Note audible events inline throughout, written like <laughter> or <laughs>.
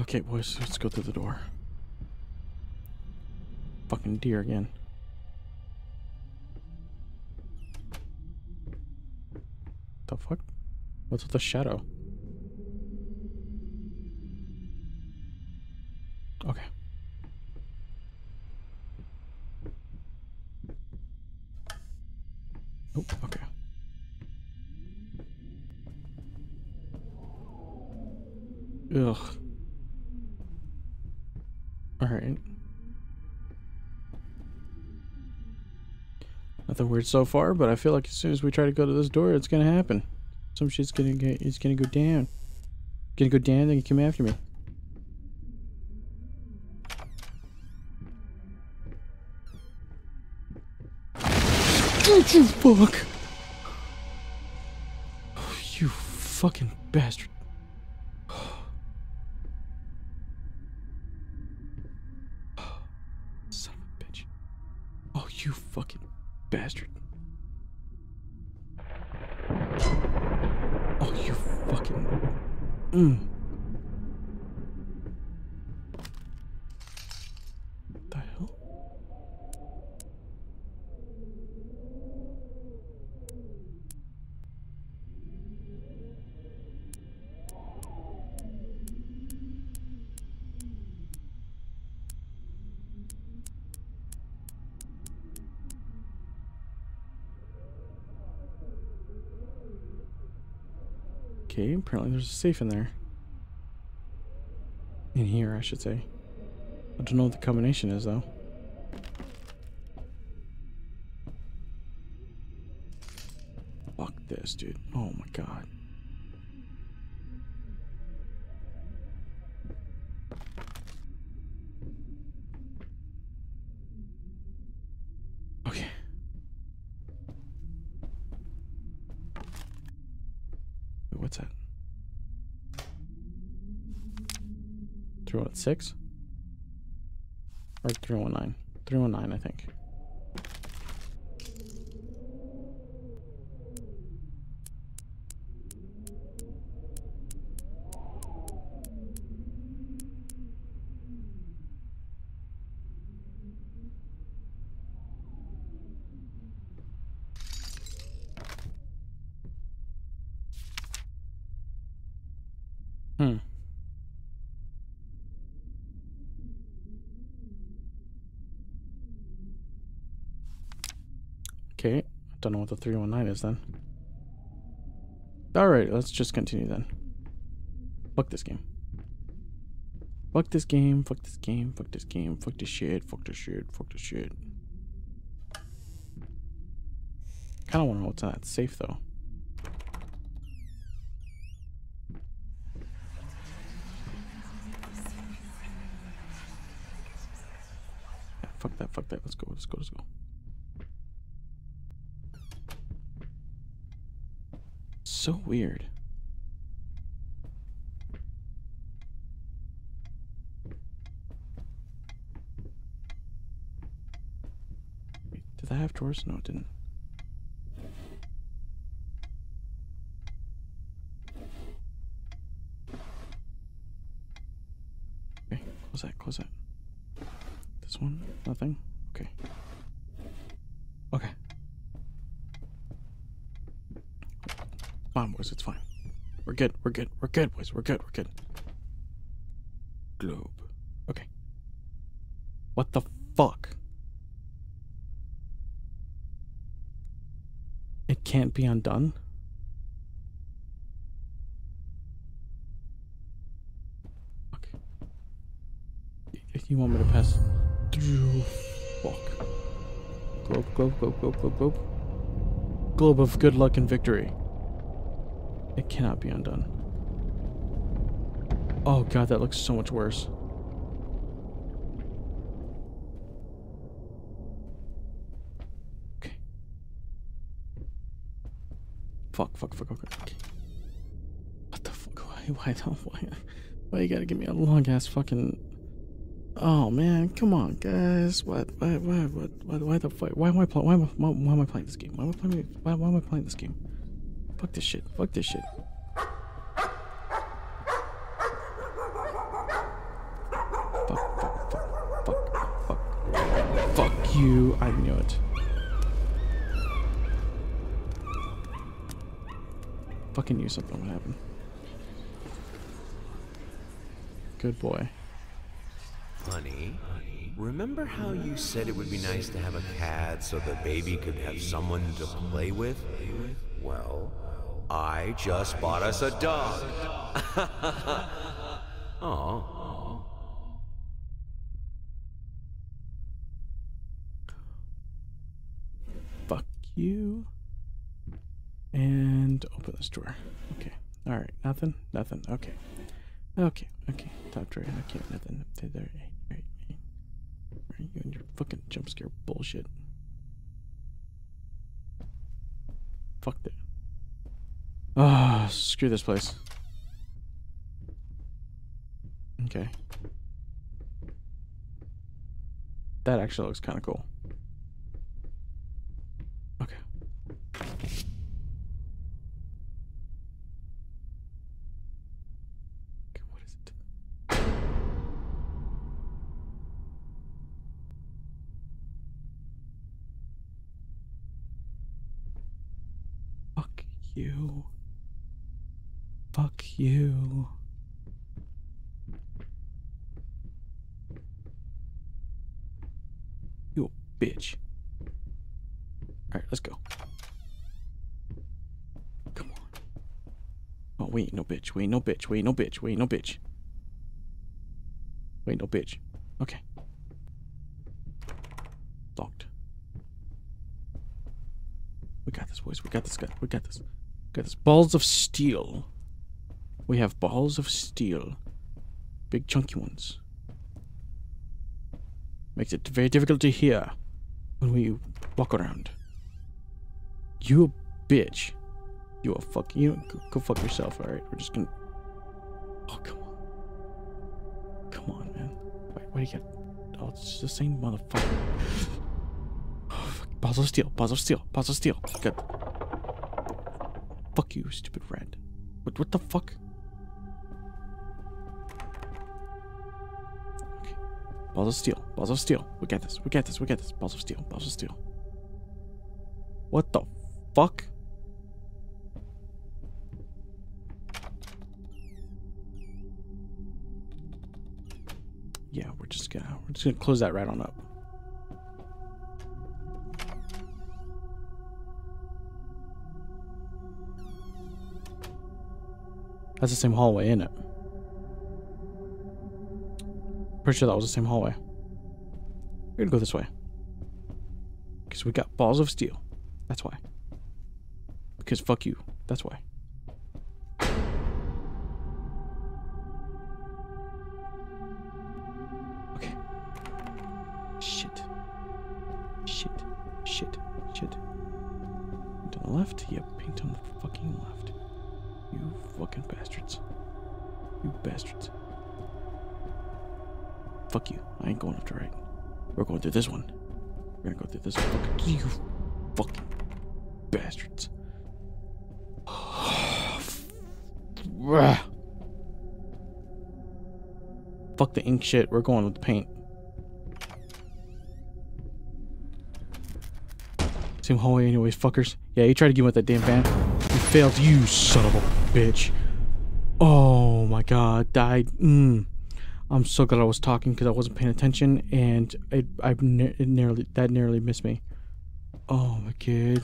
Okay, boys, let's go through the door. Fucking deer again. The fuck? What's with the shadow? Okay. Oh, okay. Ugh. Nothing weird so far, but I feel like as soon as we try to go to this door, it's gonna happen. Some shit's gonna get, it's gonna go down. Gonna go down, then you come after me. Don't you fuck! <sighs> You fucking bastard. Fucking. Mm. Apparently there's a safe in there. In here, I should say. I don't know what the combination is, though. Fuck this, dude. Oh my god. 316? Or 319? 319, I think. Hmm. Okay, don't know what the 319 is then. Alright, let's just continue then. Fuck this game. Fuck this game, fuck this game, fuck this game, fuck this shit, fuck this shit, fuck this shit. Kinda wanna know what's in that safe though. Fuck that, fuck that. Let's go, let's go, let's go. So weird. Did that have doors? No, it didn't. Okay, close that, close that. This one? Nothing? Okay. Come on, boys, it's fine. We're good, we're good, we're good, boys, we're good, we're good. Globe. Okay. What the fuck? It can't be undone? Okay. If you want me to pass through, fuck. Globe, globe, globe, globe, globe, globe. Globe of good luck and victory. It cannot be undone. Oh god, that looks so much worse. Okay. Fuck, fuck, fuck, fuck. Okay. What the fuck? Why, why, don't, why, why you gotta give me a long ass fucking. Oh man, come on, guys. What, why, why, what, why, why the fuck? Why am? Why am I, why, why am I playing this game? Why am I playing? Why, why am I playing this game? Fuck this shit. Fuck this shit. Fuck, fuck, fuck, fuck, fuck. Fuck you. I knew it. Fucking knew something would happen. Good boy. Honey, remember how you said it would be nice to have a cat so the baby could have someone to play with? Well, I just bought us a dog. <laughs> Aw. Fuck you. And open this door. Okay. Alright. Nothing? Nothing. Okay. Okay. Okay. Top drawer. Okay. Nothing. Okay, There. Right. Right. right. Right, You and your fucking jump scare bullshit. Fuck that. Ah, screw this place. Okay. That actually looks kind of cool. Okay. Okay, what is it? Fuck you. Fuck you. You bitch. Alright, let's go. Come on. Oh, we ain't no bitch. We ain't no bitch. We ain't no bitch. We ain't no bitch. We ain't no bitch. Okay. Locked. We got this, boys. We got this, guy. We got this. Got this. Balls of steel. We have balls of steel. Big chunky ones. Makes it very difficult to hear when we walk around. You a bitch. You a fuck. You go, go fuck yourself. All right. We're just gonna. Oh come on. Come on, man. Wait, what do you get? Oh, it's the same motherfucker. <gasps> Oh, fuck. Balls of steel. Balls of steel. Balls of steel. Good. Fuck you, stupid rat. What? What the fuck? Balls of steel. Balls of steel. We got this. We got this. We got this. Balls of steel. Balls of steel. What the fuck? Yeah, we're just gonna we're just gonna close that right on up. That's the same hallway, isn't it? Pretty sure that was the same hallway. We're gonna go this way. Because we got balls of steel. That's why. Because fuck you. That's why. Okay. Shit. Shit. Shit. Shit. Paint on the left? Yep, paint on the fucking left. You fucking bastards. You bastards. Fuck you. I ain't going up to right. We're going through this one. We're gonna go through this fucking. You fucking bastards. <sighs> Fuck the ink shit. We're going with the paint. Same hallway, anyways, fuckers. Yeah, you tried to get with that damn van. You failed, you son of a bitch. Oh my god, died. Mm. I'm so glad I was talking because I wasn't paying attention, and it, I it nearly that nearly missed me. Oh my god,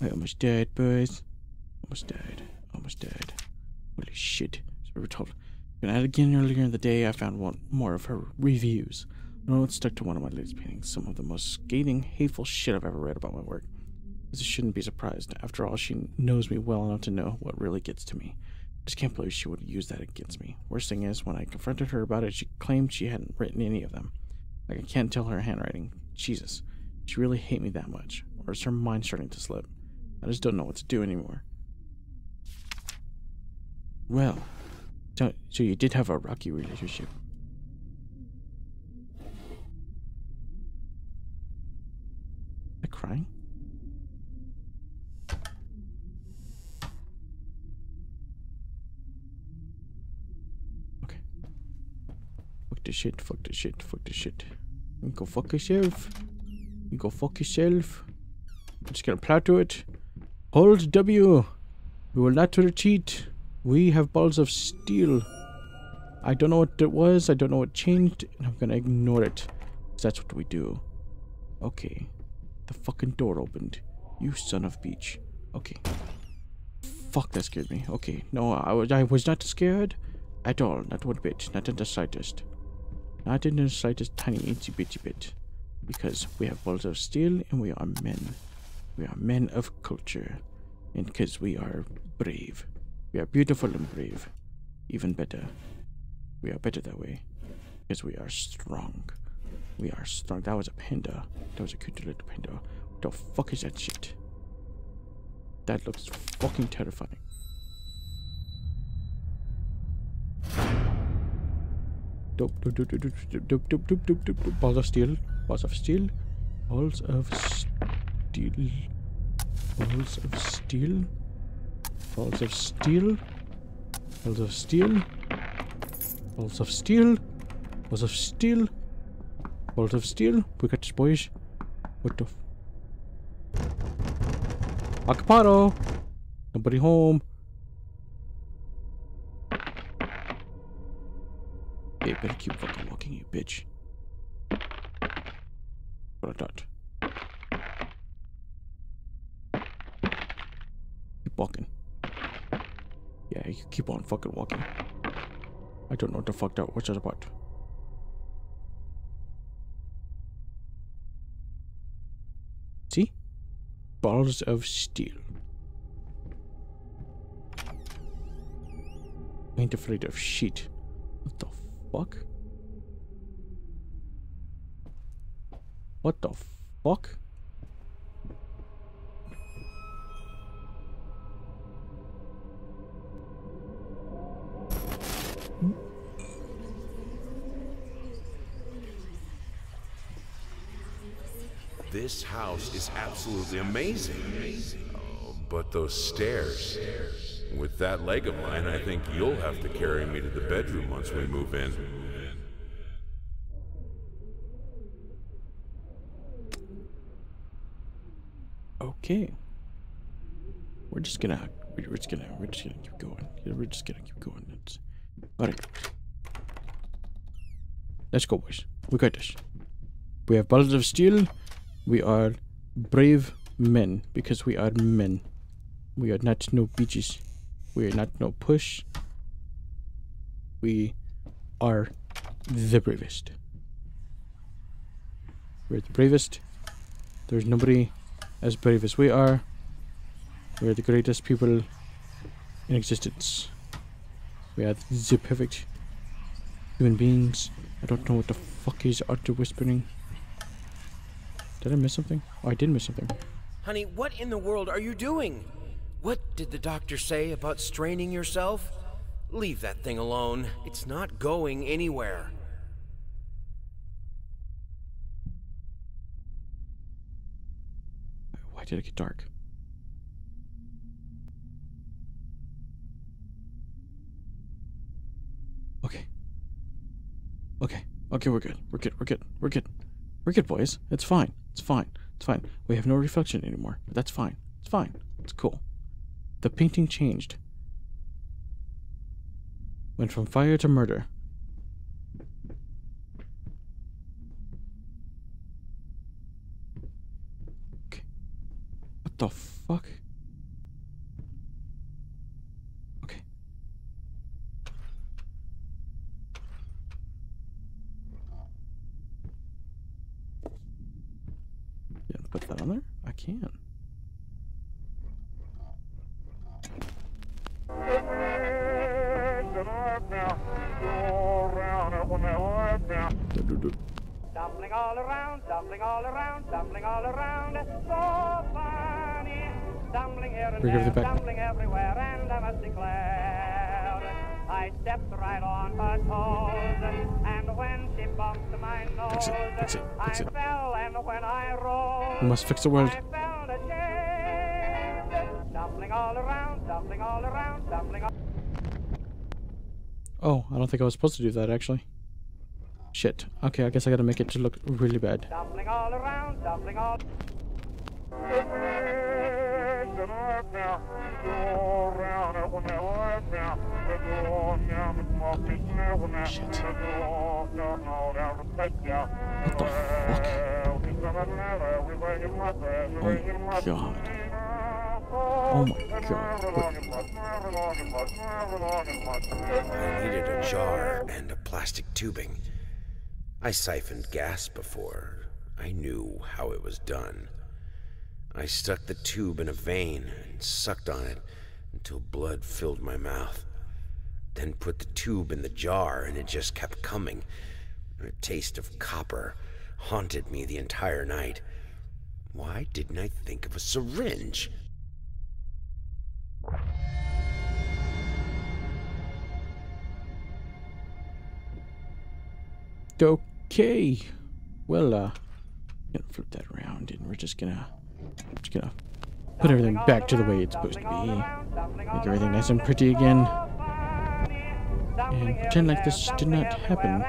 I almost died, boys. Almost died. Almost died. Holy shit! So we were told. And again earlier in the day, I found one more of her reviews. No, it stuck to one of my latest paintings. Some of the most scathing, hateful shit I've ever read about my work. This shouldn't be surprised. After all, she knows me well enough to know what really gets to me. I just can't believe she would use that against me. Worst thing is, when I confronted her about it, she claimed she hadn't written any of them. Like, I can't tell her handwriting. Jesus. She really hate me that much? Or is her mind starting to slip? I just don't know what to do anymore. Well, so, so you did have a rocky relationship. I crying? This shit, fuck this shit, fuck this shit. You Go fuck yourself. You go fuck yourself. I'm just gonna plow to it. Hold W. We will not retreat. We have balls of steel. I don't know what it was. I don't know what changed. And I'm gonna ignore it. That's what we do. Okay. The fucking door opened. You son of beach. Okay. Fuck, that scared me. Okay. No, I was, I was not scared at all. Not one bit. Not in the slightest. Not in the slightest tiny itsy bitsy bit. Because we have balls of steel and we are men. We are men of culture. And because we are brave. We are beautiful and brave. Even better. We are better that way. Because we are strong. We are strong. That was a panda. That was a cute little panda. What the fuck is that shit? That looks fucking terrifying. Balls of steel. Balls of steel. Balls of steel. Balls of steel. Balls of steel. Balls of steel. Balls of steel. Balls of steel. Balls of steel. We got boys. What the? F Acaparo. Nobody home. Better keep fucking walking, you bitch. What I thought. Keep walking. Yeah, you keep on fucking walking. I don't know what the fuck that was about. See? Balls of steel. Ain't afraid of shit. Fuck? What the fuck? This house is absolutely amazing. Oh, but those stairs. With that leg of mine, I think you'll have to carry me to the bedroom once we move in. Okay. We're just gonna we're just gonna we're just gonna keep going. We're just gonna keep going. It's alright. Let's go boys. We got this. We have balls of steel. We are brave men because we are men. We are not no bitches. We are not no push. We are the bravest. We're the bravest. There's nobody as brave as we are. We're the greatest people in existence. We are the perfect human beings. I don't know what the fuck is Arthur whispering. Did I miss something? Oh, I did miss something. Honey, what in the world are you doing? What did the doctor say about straining yourself? Leave that thing alone. It's not going anywhere. Why did it get dark? Okay. Okay. Okay, we're good. We're good. We're good. We're good. We're good, boys. It's fine. It's fine. It's fine. We have no reflection anymore. That's fine. It's fine. It's cool. The painting changed. Went from fire to murder. Okay. What the fuck? Tumbling all around, tumbling all around, tumbling all around. So funny. Tumbling here and there, everything back. tumbling everywhere, and I must declare, I stepped right on her toes. And when she bumped my nose, Fix it, fix it, fix I it. fell, and when I rose, We must fix the world. I felt ashamed. Tumbling all around, tumbling all around, tumbling all Oh, I don't think I was supposed to do that actually. Shit. Okay, I guess I gotta make it to look really bad. Dumpling all around, dumpling all. Shit. What the fuck? Oh my god. Oh my god. Wait, I needed a jar and a plastic tubing. I siphoned gas before. I knew how it was done. I stuck the tube in a vein and sucked on it until blood filled my mouth. Then put the tube in the jar and it just kept coming. A taste of copper haunted me the entire night. Why didn't I think of a syringe? Okay. Well, uh, gonna flip that around, and we're just gonna, just gonna put everything back to the way it's supposed to be. Make everything nice and pretty again, and pretend like this did not happen.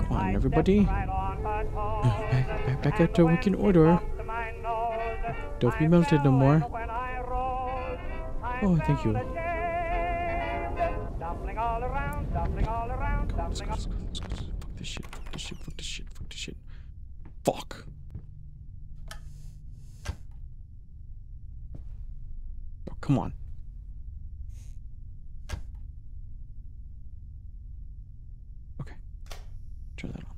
Come on, everybody. <sighs> Back, back, back up to working order. Don't be melted no more. Oh, thank you. Fuck this shit, fuck this shit, fuck this shit, fuck this shit. Fuck. Oh, come on. Okay. Turn that on.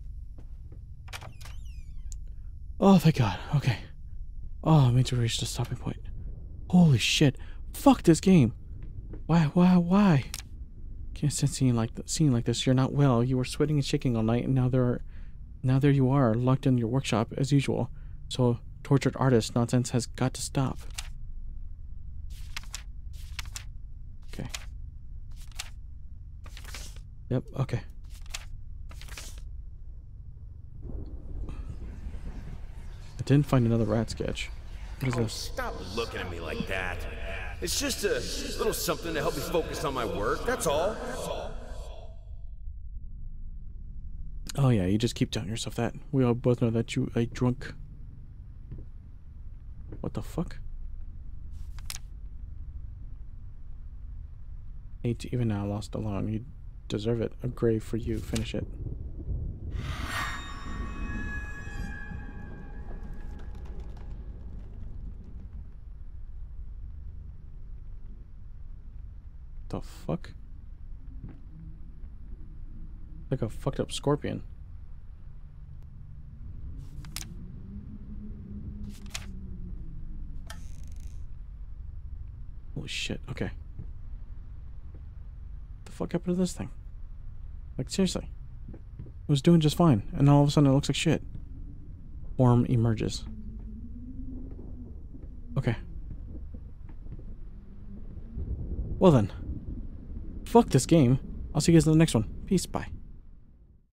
Oh, thank God. Okay. Oh, I made to reach the stopping point. Holy shit. Fuck this game. Why, why, why? Can't stand seeing like th- seeing like this. You're not well. You were sweating and shaking all night, and now there, now there you are, locked in your workshop as usual. So tortured artist nonsense has got to stop. Okay. Yep. Okay. I didn't find another rat sketch. What is Oh, this? stop looking at me like that. It's just a little something to help me focus on my work, that's all. Oh yeah, you just keep telling yourself that. We all both know that you a drunk. What the fuck? Eight even now lost alone. You deserve it. A grave for you. Finish it. The fuck? Like a fucked up scorpion. Holy shit, okay. the fuck happened to this thing? Like, seriously. It was doing just fine, and all of a sudden it looks like shit. Form emerges. Okay. Well then. Fuck this game. I'll see you guys in the next one. Peace, bye.